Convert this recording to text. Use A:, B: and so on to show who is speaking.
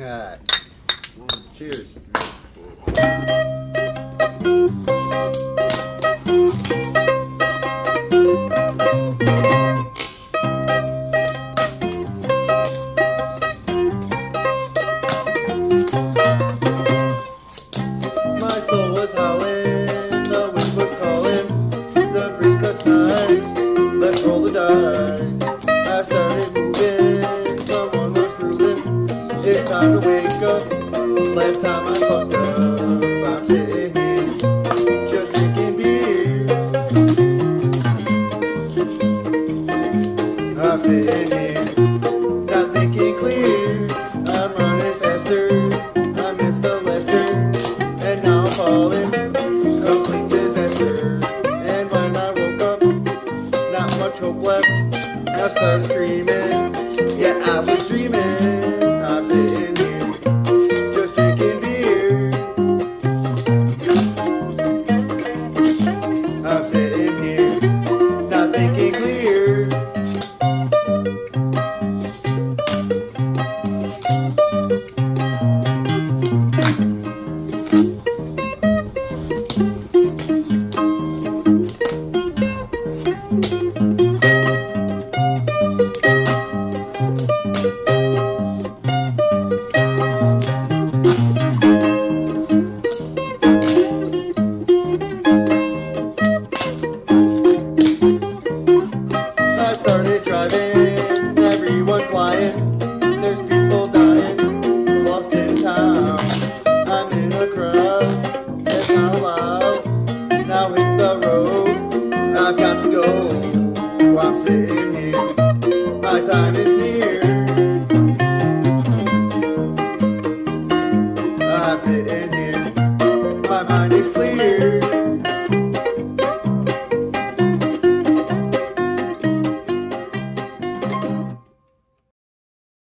A: Alright. Cheers. It's time to wake up, last time I fucked up, I'm sitting here, just drinking beer. I'm sitting here, not thinking clear, I'm running faster, I missed the Lester, and now I'm falling, complete disaster. And when I woke up, not much hope left. I started screaming, yeah, I was dreaming. To go. Oh, I'm sitting here, my time is near. I'm sitting here,